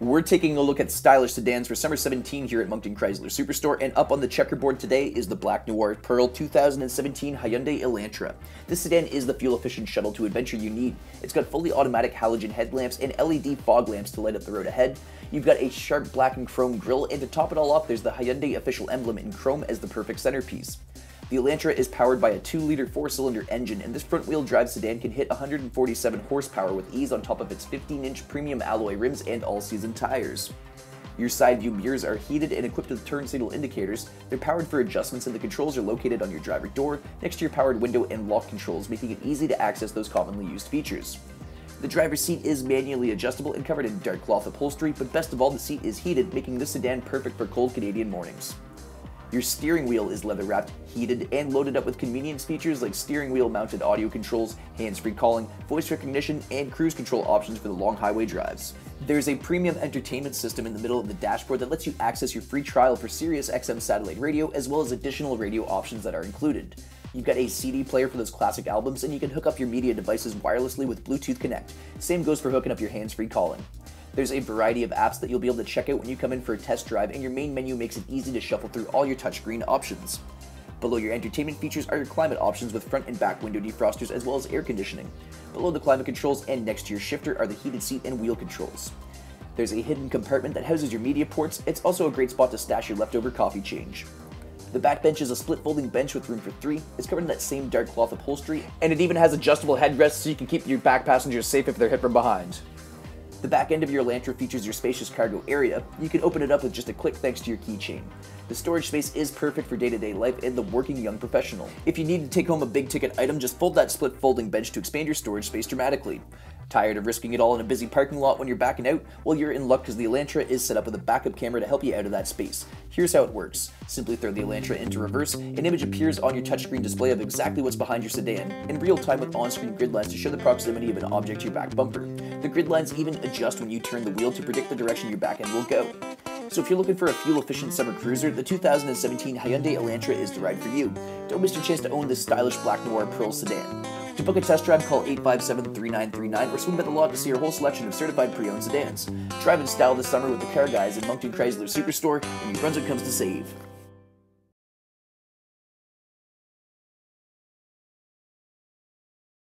We're taking a look at stylish sedans for summer 17 here at Moncton Chrysler Superstore, and up on the checkerboard today is the Black Noir Pearl 2017 Hyundai Elantra. This sedan is the fuel-efficient shuttle to adventure you need. It's got fully automatic halogen headlamps and LED fog lamps to light up the road ahead. You've got a sharp black and chrome grille, and to top it all off, there's the Hyundai official emblem in chrome as the perfect centerpiece. The Elantra is powered by a 2-liter 4-cylinder engine, and this front-wheel drive sedan can hit 147 horsepower with ease on top of its 15-inch premium alloy rims and all-season tires. Your side view mirrors are heated and equipped with turn signal indicators. They're powered for adjustments and the controls are located on your driver door next to your powered window and lock controls, making it easy to access those commonly used features. The driver's seat is manually adjustable and covered in dark cloth upholstery, but best of all, the seat is heated, making this sedan perfect for cold Canadian mornings. Your steering wheel is leather wrapped, heated, and loaded up with convenience features like steering wheel mounted audio controls, hands-free calling, voice recognition, and cruise control options for the long highway drives. There's a premium entertainment system in the middle of the dashboard that lets you access your free trial for Sirius XM satellite radio as well as additional radio options that are included. You've got a CD player for those classic albums, and you can hook up your media devices wirelessly with Bluetooth Connect. Same goes for hooking up your hands-free calling. There's a variety of apps that you'll be able to check out when you come in for a test drive, and your main menu makes it easy to shuffle through all your touchscreen options. Below your entertainment features are your climate options with front and back window defrosters as well as air conditioning. Below the climate controls and next to your shifter are the heated seat and wheel controls. There's a hidden compartment that houses your media ports. It's also a great spot to stash your leftover coffee change. The back bench is a split folding bench with room for three. It's covered in that same dark cloth upholstery, and it even has adjustable headrests so you can keep your back passengers safe if they're hit from behind. The back end of your Elantra features your spacious cargo area. You can open it up with just a click thanks to your keychain. The storage space is perfect for day-to-day -day life and the working young professional. If you need to take home a big ticket item, just fold that split folding bench to expand your storage space dramatically. Tired of risking it all in a busy parking lot when you're backing out? Well, you're in luck because the Elantra is set up with a backup camera to help you out of that space. Here's how it works. Simply throw the Elantra into reverse, an image appears on your touchscreen display of exactly what's behind your sedan, in real time with on-screen grid lines to show the proximity of an object to your back bumper. The grid lines even adjust when you turn the wheel to predict the direction your back end will go. So if you're looking for a fuel-efficient summer cruiser, the 2017 Hyundai Elantra is the ride for you. Don't miss your chance to own this stylish black noir pearl sedan. To book a test drive, call 857-3939 or swing by the lot to see our whole selection of certified pre-owned sedans. Drive in style this summer with the car guys at Moncton Chrysler Superstore, and New Brunswick comes to save.